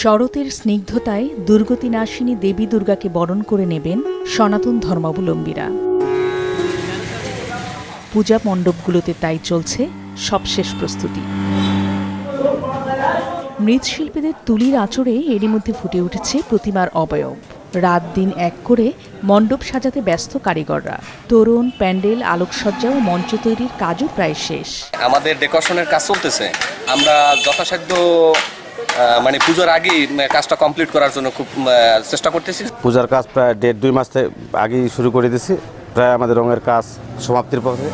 শরতের স্নিগ্ধতায় দুর্গতি নাশিনী দেবী দুর্গাকে বরণ করে নেবেন সনাতন ধর্মাবলম্বীরা। পূজা মণ্ডপগুলোতে তাই চলছে সবশেষ প্রস্তুতি। মৃৎশিল্পীদের তুলির আঁচড়ে এরই মধ্যে ফুটে উঠেছে প্রতিমার অবয়ব। রাত দিন এক করে মণ্ডপ সাজাতে ব্যস্ত কারিগররা। তরুণ, প্যান্ডেল, আলোকসজ্জা ও মঞ্চ তৈরির কাজও প্রায় শেষ। আমাদের ডেকোরেশনের কাজ চলতেছে। আমরা যথাসাধ্য মানে পুজোর আগেই কাজটা কমপ্লিট করার জন্য খুব চেষ্টা করতেছি। পূজার কাজ প্রায় দেড় দুই মাস থেকে আগেই শুরু করে দিয়েছি প্রায় আমাদের রঙের কাজ সমাপ্তির পথে।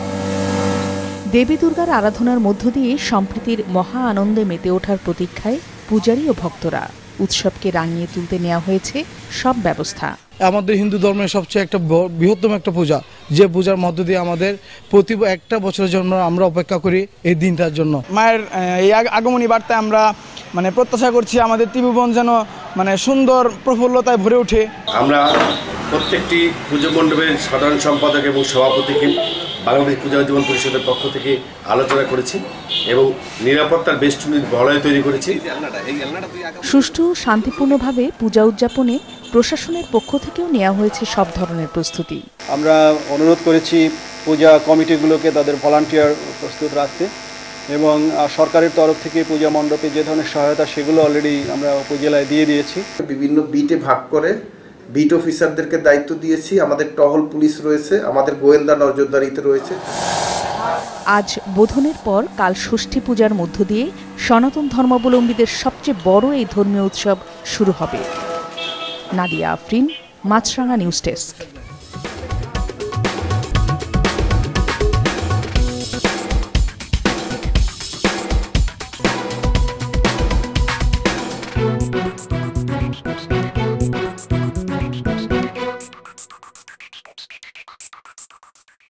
দেবী দুর্গার আরাধনার মধ্য দিয়ে সম্প্রীতির মহা আনন্দে মেতে ওঠার প্রতীক্ষায় পূজারী ও ভক্তরা উৎসবকে রাঙিয়ে তুলতে নেওয়া হয়েছে সব ব্যবস্থা। আমাদের হিন্দু ধর্মের সবচেয়ে একটা বৃহত্তম একটা পূজা। যে পূজার মধ্য দিয়ে আমাদের প্রতি একটা বছরের জন্য আমরা অপেক্ষা করি এই দিনটার জন্য। মায়ের এই আগ- আগমনী বার্তায় আমরা মানে প্রত্যাশা করছি আমাদের ত্রিভুবন যেন মানে সুন্দর প্রফুল্লতায় ভরে ওঠে। আমরা প্রত্যেকটি পুজো মণ্ডপের সাধারণ সম্পাদক এবং সভাপতিকে বাংলাদেশ পূজা জীবন পরিষদের পক্ষ থেকে আলোচনা করেছি এবং নিরাপত্তার বেষ্টনী বলয় তৈরি করেছি। সুষ্ঠু শান্তিপূর্ণভাবে পূজা উদযাপনে প্রশাসনের পক্ষ থেকেও নেওয়া হয়েছে সব ধরনের প্রস্তুতি। আমরা অনুরোধ করেছি পূজা কমিটিগুলোকে তাদের ভলান্টিয়ার প্রস্তুত রাখতে। এবং সরকারের তরফ থেকে পূজা মণ্ডপে যে ধরনের সহায়তা সেগুলো অলরেডি আমরা উপজেলায় দিয়ে দিয়েছি। বিভিন্ন বিটে ভাগ করে বিট অফিসারদেরকে দায়িত্ব দিয়েছি। আমাদের টহল পুলিশ রয়েছে আমাদের গোয়েন্দা নজরদারিতে রয়েছে। আজ বোধনের পর কাল ষষ্ঠী পূজার মধ্য দিয়ে সনাতন ধর্মাবলম্বীদের সবচেয়ে বড় এই ধর্মীয় উৎসব শুরু হবে। Nadia Afrin Maasranga news desk.